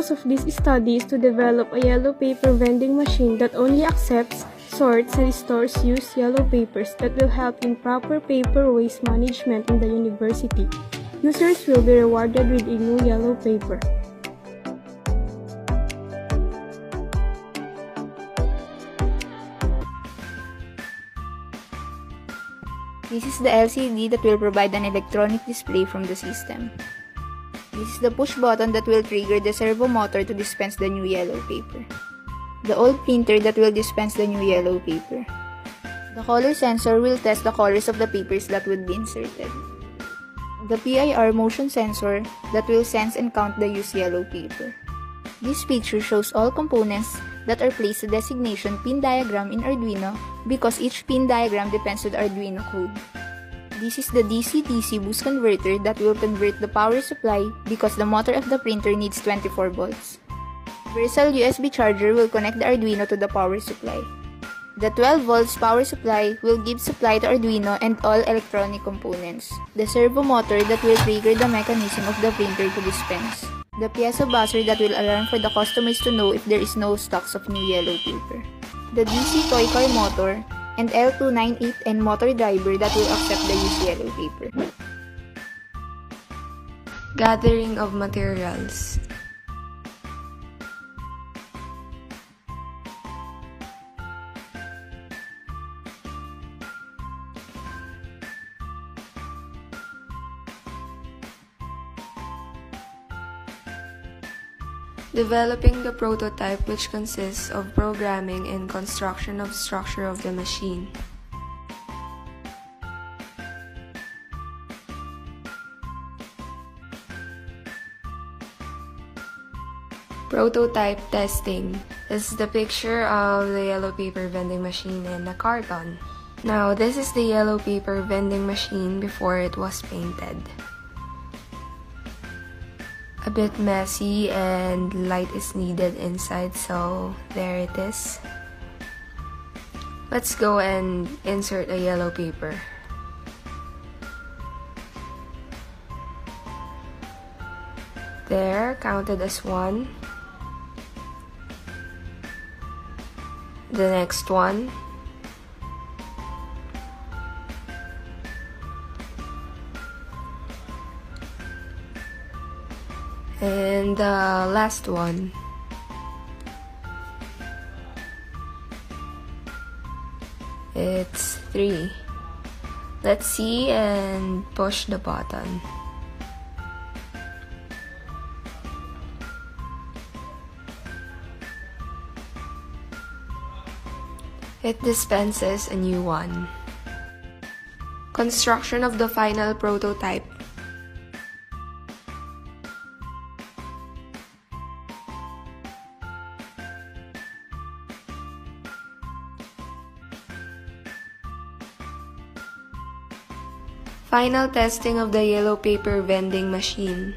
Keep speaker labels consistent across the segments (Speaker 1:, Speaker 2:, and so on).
Speaker 1: purpose of this study is to develop a yellow paper vending machine that only accepts, sorts, and stores used yellow papers that will help in proper paper waste management in the university. Users will be rewarded with a new yellow paper.
Speaker 2: This is the LCD that will provide an electronic display from the system. This is the push button that will trigger the servo motor to dispense the new yellow paper. The old printer that will dispense the new yellow paper. The color sensor will test the colors of the papers that would be inserted. The PIR motion sensor that will sense and count the used yellow paper. This picture shows all components that are placed the designation pin diagram in Arduino because each pin diagram depends on the Arduino code. This is the DC-DC boost converter that will convert the power supply because the motor of the printer needs 24 volts. Versal USB charger will connect the Arduino to the power supply. The 12 volts power supply will give supply to Arduino and all electronic components. The servo motor that will trigger the mechanism of the printer to dispense the piezo buzzer that will alarm for the customers to know if there is no stocks of new yellow paper, the DC toy car motor, and L298N motor driver that will accept the yellow paper.
Speaker 3: Gathering of materials Developing the prototype which consists of programming and construction of structure of the machine. Prototype testing this is the picture of the yellow paper vending machine in a carton. Now this is the yellow paper vending machine before it was painted a bit messy and light is needed inside so there it is. Let's go and insert a yellow paper. There counted as one. The next one And the last one. It's 3. Let's see and push the button. It dispenses a new one. Construction of the final prototype Final testing of the yellow paper vending machine.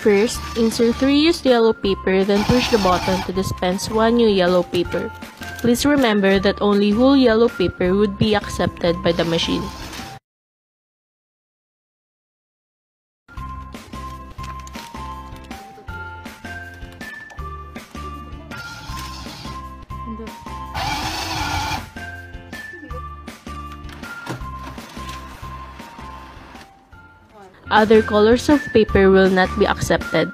Speaker 1: First, insert 3 used yellow paper, then push the button to dispense 1 new yellow paper. Please remember that only whole yellow paper would be accepted by the machine. Other colors of paper will not be accepted.